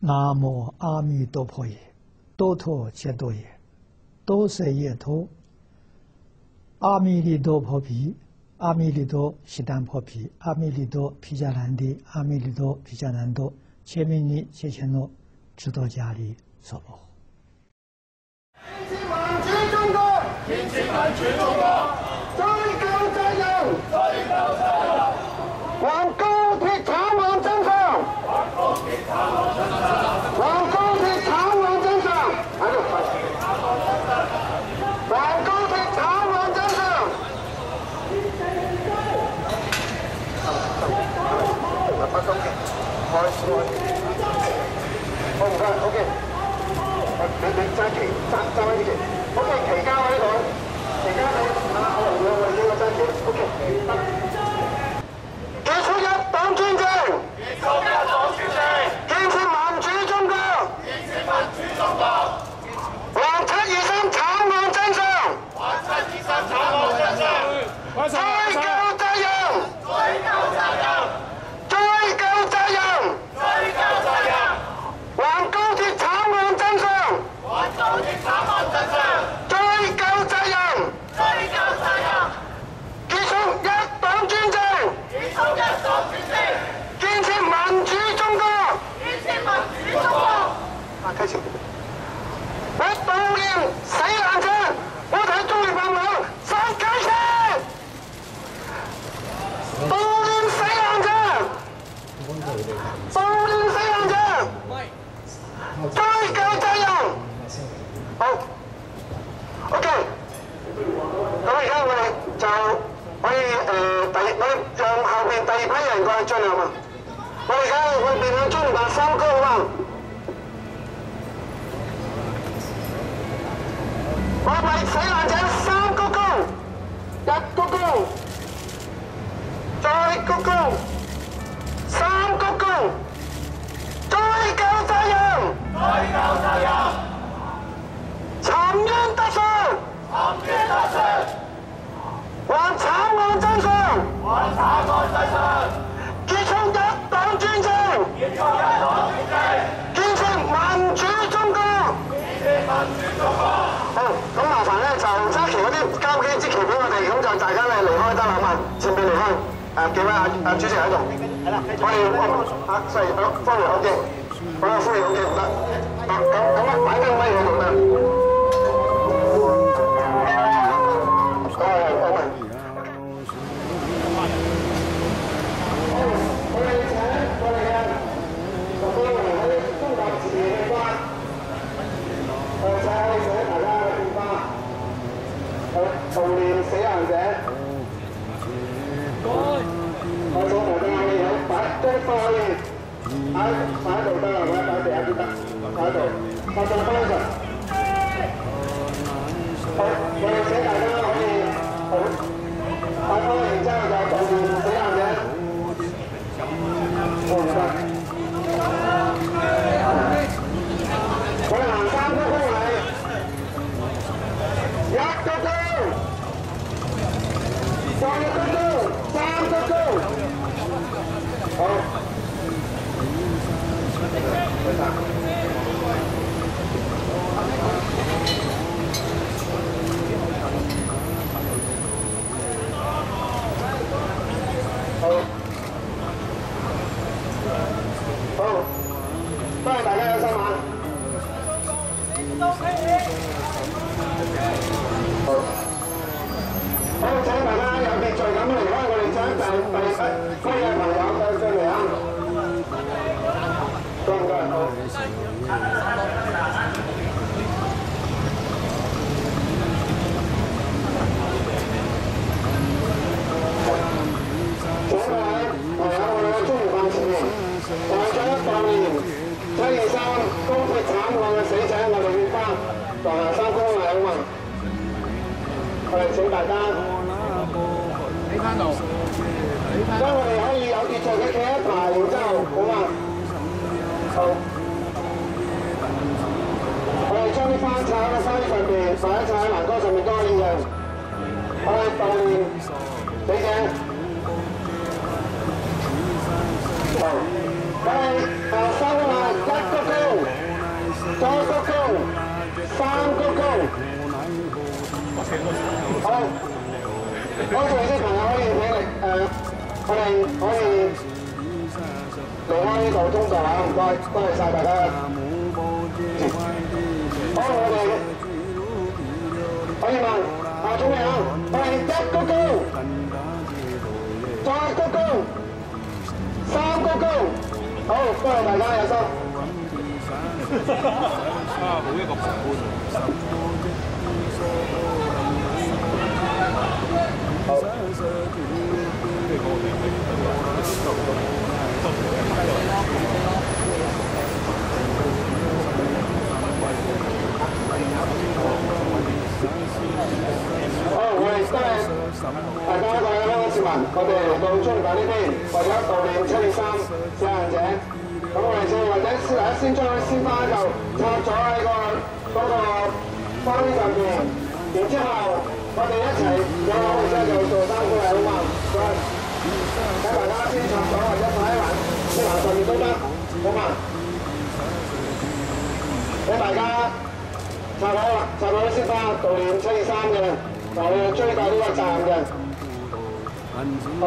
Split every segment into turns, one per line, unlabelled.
南无阿弥陀佛也，多陀切多也，多舍耶陀。阿弥利多婆毗，阿弥利多悉檀婆毗，阿弥利多毗迦难帝，阿弥利多毗迦难多，切弥尼切切诺，智多迦利娑婆。
天千万主中國，天千萬主中國，追究責任，追究責任，還高鐵慘案真相，還高鐵慘案真相，還高鐵慘案真相，喺度還高鐵慘案真相。不收嘅，開開。好唔該，OK。你你揸旗，揸揸翻啲旗。OK，旗交喺呢度，旗交你啊，我唔要我哋呢個揸旗。OK，得。結束一黨專政，結束一黨專政，建設民主中國，建設民主中國，還七二三慘案真相，還七二三慘案真相，追究責任，追究責任，追究責任，追究責任。還高鐵慘案真相，還高鐵慘案真相，追究責任，追究責任，結束一黨專政，結束一黨專政，建設民主中國，建設民主中國。啊，開始。我悼念死難者，我睇中聯辦網三解釋，悼念死難者，悼念死難者。追究責任。好，OK。咁而家我哋就可以誒第我哋讓後邊第二批人過嚟進嚟嘛。我而家我變咗中聯辦三高啊嘛。我為死難者三鞠躬，一鞠躬，再鞠躬，三鞠躬。追究責任，追究責任，沉冤得雪，沉冤得雪，還慘案真相，還慘案真相，結束一黨專政，結束一黨專政，建設民主中國，建設民主中國。好，咁麻煩咧就揸旗嗰啲交幾支旗俾我哋，咁大家咧離開得啦嘛，前面離開。誒幾位啊啊主席喺度，我哋啊細啊歡迎 OK，好啦歡迎 OK 唔得，啊咁咁啊擺緊威我度啦，高鐵慘案嘅死者，我哋獻花，同埋三公禮啊嘛。我哋請大家。
你翻度，
所以我哋可以有秩序嘅企一排，然之後好嘛？好。我哋將啲花插喺山上邊，或者插喺欄杆上面都可以嘅。我哋悼念死者。一個高再個高三個高好多谢啲朋友可以起嚟诶我哋可以离开呢度中国啦唔该多谢晒大家好我哋可以问啊准备好我哋一鞠躬再鞠躬三鞠躬好，多謝大家有心。
啊，好一個旁觀。
好，我哋今日大家各位香港市民，我哋到中大呢邊，為咗悼睇大家先插咗或者擺喺環啲環上面都得，好嘛？俾大家。插好啦，插好啲鮮花，悼念七二三嘅，就要追究呢個責任嘅。好，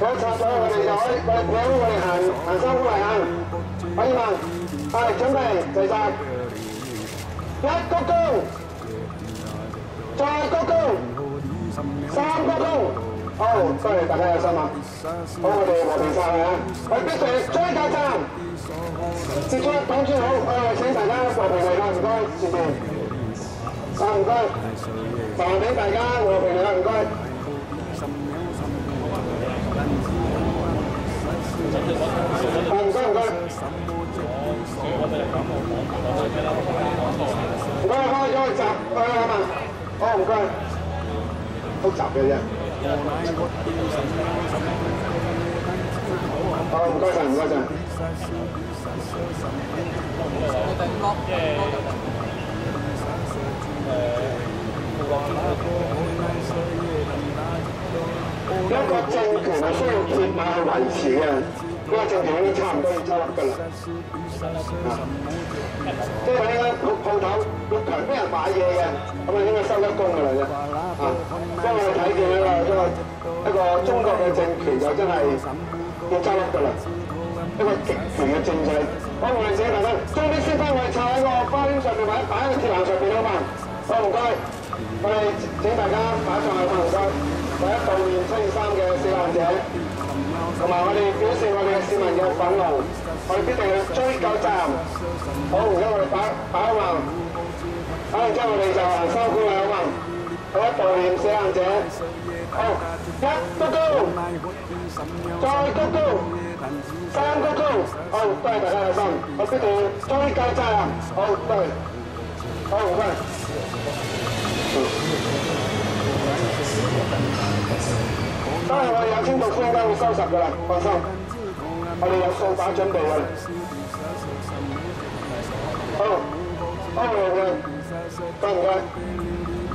好插咗我哋就可以，我哋俾我哋行行三步嚟行。可以問，係準備齊晒，一鞠躬，再鞠躬，三鞠躬。好，多謝大家有心啊！好，我哋和平晒啊！我哋必須追究責任。接出黨主好，誒請大家和平嚟啦，唔該，前面，啊唔該，還俾大家和平嚟啦，唔該。啊唔該唔該。唔該，開咗個閘，開啊嘛，好唔該，好閘嘅啫。好，唔該晒，唔該晒。一個政權係需要鐵馬去維持嘅，呢個政權已經差唔多要執笠㗎啦。即係呢間鋪鋪頭要強逼人買嘢嘅，咁啊應該收得工㗎啦啫。啊，不過我哋睇見呢個一個一個中國嘅政權就真係要執笠㗎啦，一個極權嘅政制。好，我哋請大家將啲鮮花我哋插喺個花圈上面，或者擺喺個鐵欄上邊啊嘛。好，唔該，我哋請大家擺上去嘛，唔該。為咗悼念七二三嘅死難者，同埋我哋表示我哋嘅市民嘅憤怒，我哋必定要追究責任。好，而家我哋擺擺好嘛，擺完之後我哋就行三鼓禮好嘛。為咗悼念死難者，好，一鞠躬，再鞠躬，三鞠躬，好，多謝大家嘅心，我必定要追究責任。好，多謝，好唔該。我哋有清道夫應該會收拾㗎啦，放心。我哋有扫把準備㗎啦。好，好唔該，多唔該。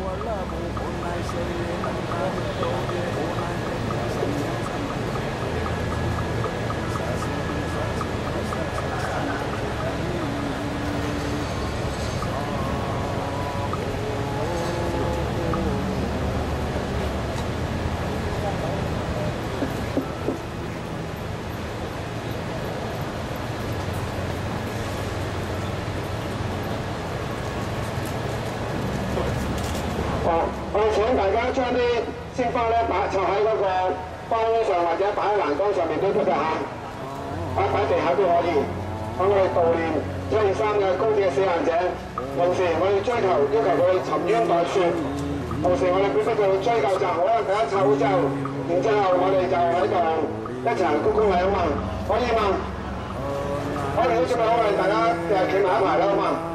哦，我哋請大家將啲鮮花咧擺插喺嗰個花圈上，或者擺喺欄杆上面都得嘅嚇，擺擺地下都可以。咁我哋悼念七二三嘅高鐵嘅死難者，同時我哋追求要求佢沉冤待雪，同時我哋必須要追究責任。好啦，大家插好之後，然之後我哋就喺度一齊鞠躬禮啊嘛，可以嘛？我哋好準備好，我哋大家誒企埋一排啦，好嘛？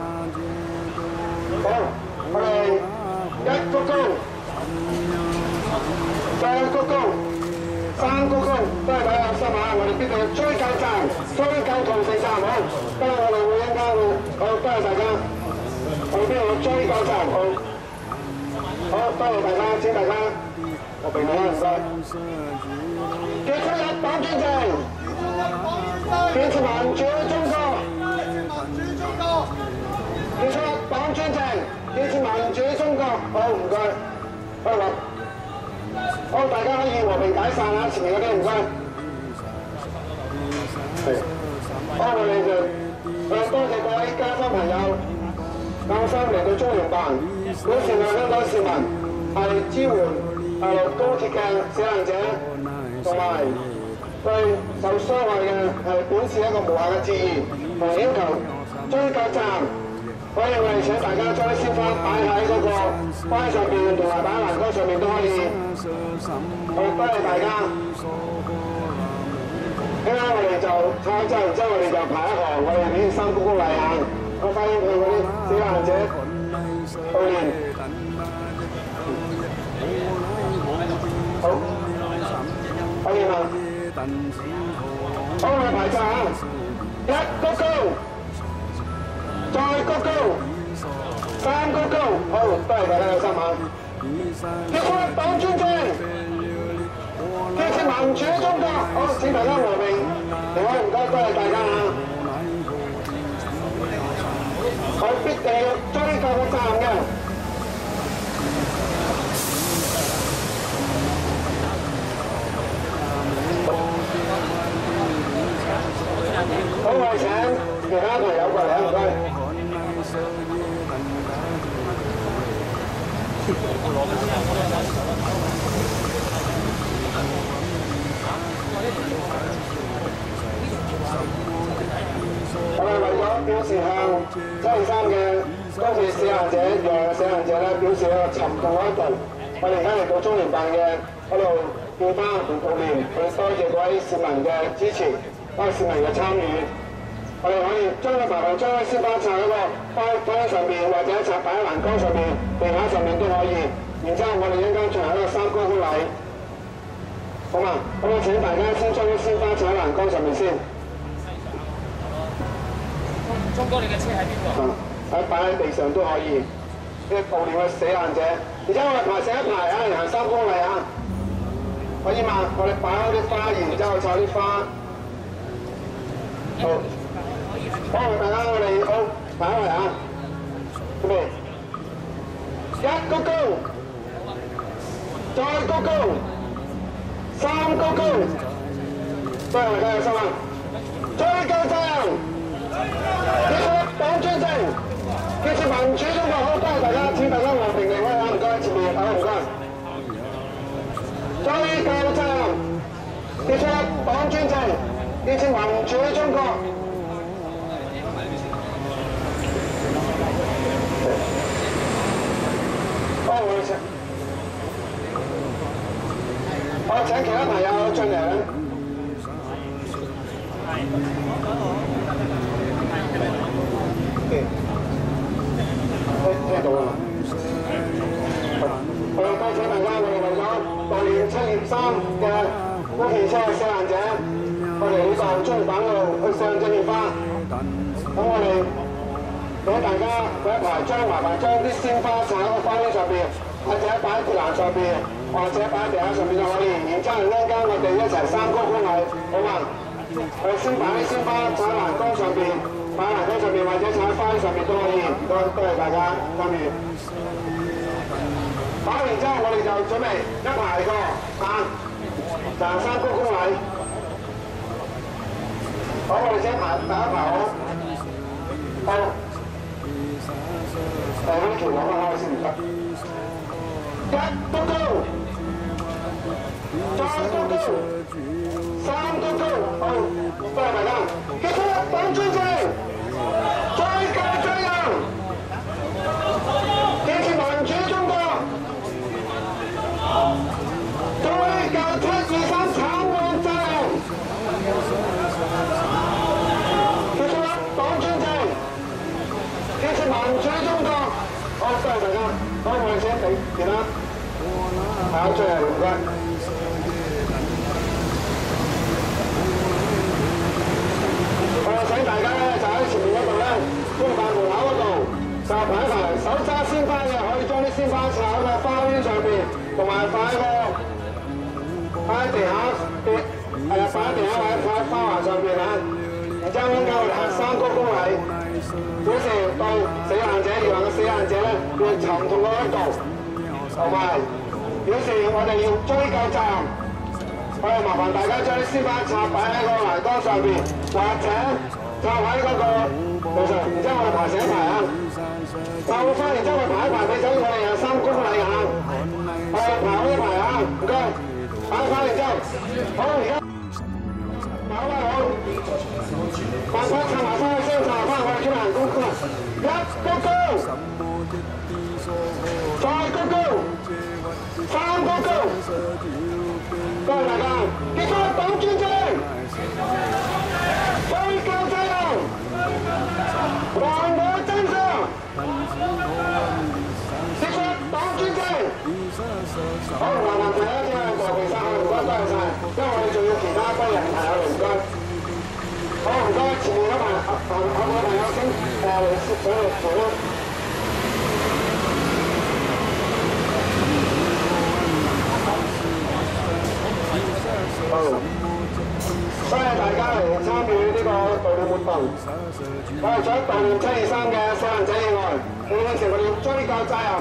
鞠躬，都係大家有心啊！我哋必定要追究責任，追究同承責任，好。今日我哋會應該會，好，多謝大家。我哋必定要追究責任，好。好，多謝大家，請大家。和平啦，唔該。結束一黨專政，建設民主中國，結束一黨專政。建設民主中國，好唔該。拜拜好，大家可以和平解散啊！前面嗰啲唔該。係。好，我哋誒多謝各位街坊朋友，啱啱嚟到中聯辦，表示我香港市民係支援誒高鐵嘅死難者，同埋對受傷害嘅係表示一個無限嘅致意，同要求追究責任。所以我哋請大家將啲鮮花擺喺嗰個花上邊，同埋擺喺欄杆上面都可以。好，多謝大家。依家我哋就抄咗，然之後我哋就排一行，我哋呢三鞠躬禮啊！我歡迎佢嗰啲死難者悼念。好，可以嘛？好，我哋排晒啊！一鞠躬。再鞠躬，三鞠躬，好，多谢大家嘅心啊！結束黨專政，建設民主中國，好，请大家和平，唔該唔該，多谢大家啊！者、讓死難者咧表示一個沉痛哀悼，我哋而家嚟到中聯辦嘅嗰度獻花同悼念，去多謝各位市民嘅支持，多謝市民嘅參與。我哋可以將個麻煩將啲鮮花插喺個花花上面，或者插擺喺欄杆上面、地下上面都可以。然之後，我哋一陣間進行一個三鞠躬禮，好嘛？咁我請大家先將啲鮮花插喺欄杆上面先。
中哥，你嘅車喺邊度？
喺擺喺地上都可以。呢個悼念嘅死難者，而家我哋排成一排啊，行三公里啊，可以嘛？我哋擺開啲花，然之後插啲花。好。好，大家我哋好擺開啊！準備，一鞠躬，再鞠躬，三鞠躬，多謝大家嘅收啊！追究責任，結束黨專政，建設民主中國。好，多謝大家，請大家和平離開啊！唔該，前面好唔該。追究責任，結束黨專政，建設民主中國。我請其他朋友進嚟。到啦。我哋多謝大家，我哋為咗悼念七月三嘅高鐵車死難者，我哋呢個中聯辦嗰度去上鎮獻花。咁我哋。俾大家嗰一排將麻煩將啲鮮花插喺個花圈上邊，或者擺喺鐵欄上邊，或者擺喺地下上邊就可以。然之後一陣間我哋一齊三鞠躬禮，好嘛？我哋先擺啲鮮花插喺欄杆上邊，擺喺欄杆上邊或者插喺花圈上邊都可以。唔該，多謝大家參與。擺完之後，我哋就準備一排個啊，就三鞠躬禮。好，我哋先排第一排好。好。誒，呢條攞翻開先唔得。一鞠躬，再鞠躬，三鞠躬，好，多謝大家。結束黨專政，追究責任，建設民主中國，追究七二三慘案責任，結束黨專政，建設民主中國。好，多謝大家。好，我哋請地其他考最後唔該。我請大家咧就喺前面嗰度咧，中大門口嗰度就排一排，手揸鮮花嘅可以將啲鮮花插喺個花圈上邊，同埋擺喺個擺喺地下嘅係啊，擺喺地下或者擺喺花環上邊啊。然之後咧，我哋行三鞠躬禮。表示到死難者，而話個死難者咧，要沉痛嘅哀悼，同埋表示我哋要追究責任。我哋麻煩大家將啲鮮花插擺喺個欄杆上邊，或者插喺嗰個路上，然之後我哋排成一排啊！插好花，然之後我哋排一排，俾手我哋有三公里啊！我哋排好一排啊！唔該，擺花，然之後，好而家擺好啦，好，慢快插埋花先，插埋花，我哋出嚟行公啦，一高高，再高高，三高高。多謝大家，結束黨專政，追究責任，還我真相，結束黨專政。好，麻煩大家聽下羅平生，唔該，多謝晒，因為我哋仲要其他多人朋友嚟，唔該。好，唔該，前面嗰排後後面朋友先誒上嚟坐啦。好，多謝大家嚟參與呢個悼念活動。我哋想悼念七二三嘅死難者意外，每向成我哋要追究責任。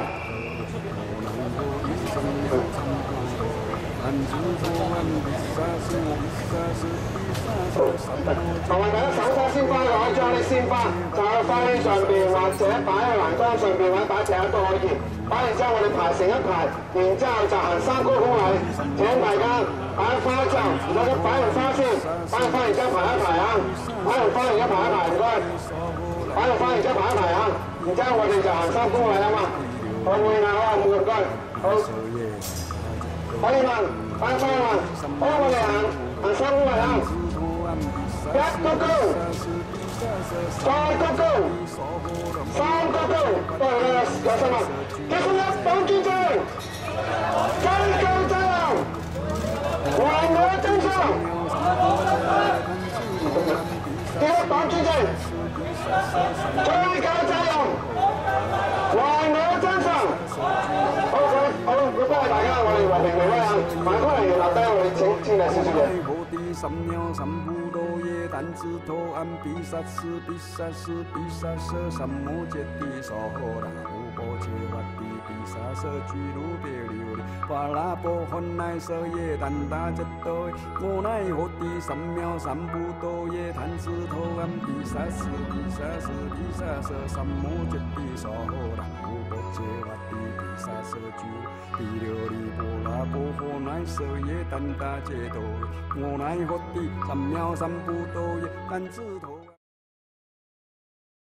同埋大家手揸先花嘅可以將啲鮮花插喺花圈上邊，或者擺喺欄杆上邊，或者擺地下都可以。擺完之後，我哋排成一排，然之後就行三高拱禮。請大家擺花之後，唔該擺完花先，擺完花然之後排一排啊！擺完花然之後排一排，唔該。擺完花然之後排一排啊！然之後我哋就行三公禮啊嘛。好會啊，好唔該，好。可以問，擺花問，好，我哋行行三公禮啊！一高高，再高高，三高高，都係咧有新聞。結束一黨專政，追究責任，還我真相。結束黨專政，追究責任，還我真相。好，好，好，唔該大家，我哋和平離開啊！麻煩嚟留低，我哋請千嚟少少嘢。
三秒三步多夜，单子投案，比萨斯，比萨斯，比萨瑟，三摩羯地，守护人，无波切法地，比萨瑟，居鲁别流离，巴拉波欢乃舍耶，单打这多，我乃何地，三秒三步多夜，单子投案，比萨斯，比萨斯，比萨瑟，三摩羯地，守护人，无波切法地，比萨瑟，居比流离，波拉波火乃舍耶，单打这多，我奈何地，三秒三步多夜，单子投。